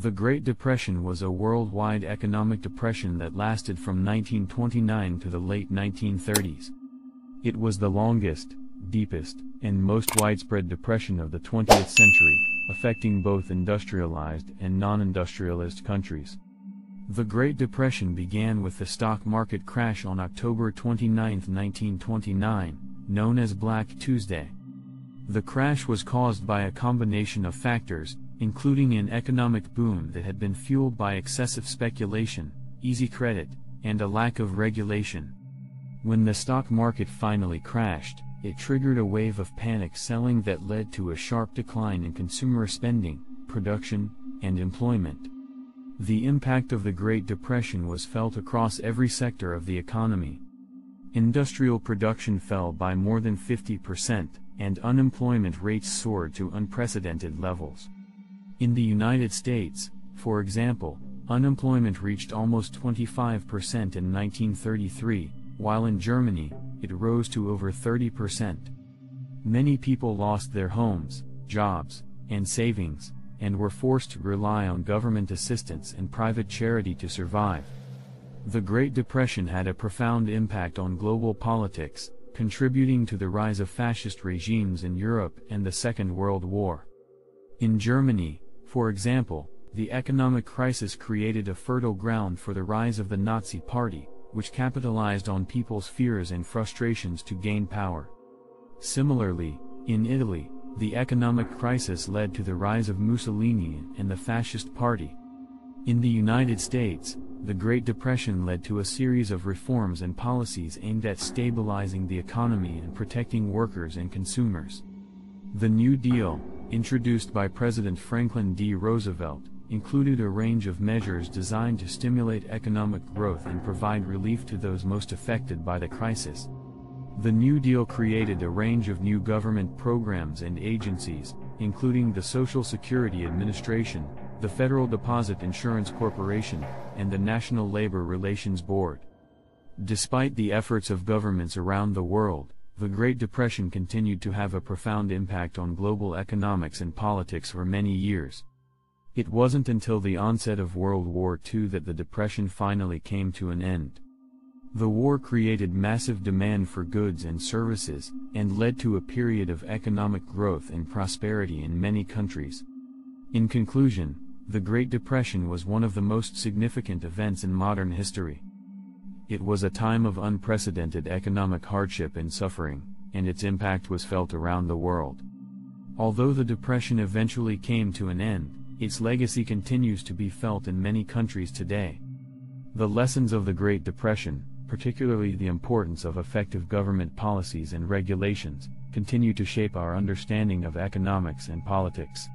The Great Depression was a worldwide economic depression that lasted from 1929 to the late 1930s. It was the longest, deepest, and most widespread depression of the 20th century, affecting both industrialized and non-industrialist countries. The Great Depression began with the stock market crash on October 29, 1929, known as Black Tuesday. The crash was caused by a combination of factors, including an economic boom that had been fueled by excessive speculation, easy credit, and a lack of regulation. When the stock market finally crashed, it triggered a wave of panic selling that led to a sharp decline in consumer spending, production, and employment. The impact of the Great Depression was felt across every sector of the economy. Industrial production fell by more than 50%, and unemployment rates soared to unprecedented levels. In the United States, for example, unemployment reached almost 25% in 1933, while in Germany, it rose to over 30%. Many people lost their homes, jobs, and savings, and were forced to rely on government assistance and private charity to survive. The Great Depression had a profound impact on global politics, contributing to the rise of fascist regimes in Europe and the Second World War. In Germany, for example, the economic crisis created a fertile ground for the rise of the Nazi Party, which capitalized on people's fears and frustrations to gain power. Similarly, in Italy, the economic crisis led to the rise of Mussolini and the Fascist Party. In the United States, the Great Depression led to a series of reforms and policies aimed at stabilizing the economy and protecting workers and consumers. The New Deal, introduced by President Franklin D. Roosevelt, included a range of measures designed to stimulate economic growth and provide relief to those most affected by the crisis. The New Deal created a range of new government programs and agencies, including the Social Security Administration, the Federal Deposit Insurance Corporation, and the National Labor Relations Board. Despite the efforts of governments around the world, the Great Depression continued to have a profound impact on global economics and politics for many years. It wasn't until the onset of World War II that the Depression finally came to an end. The war created massive demand for goods and services, and led to a period of economic growth and prosperity in many countries. In conclusion, the Great Depression was one of the most significant events in modern history. It was a time of unprecedented economic hardship and suffering, and its impact was felt around the world. Although the Depression eventually came to an end, its legacy continues to be felt in many countries today. The lessons of the Great Depression, particularly the importance of effective government policies and regulations, continue to shape our understanding of economics and politics.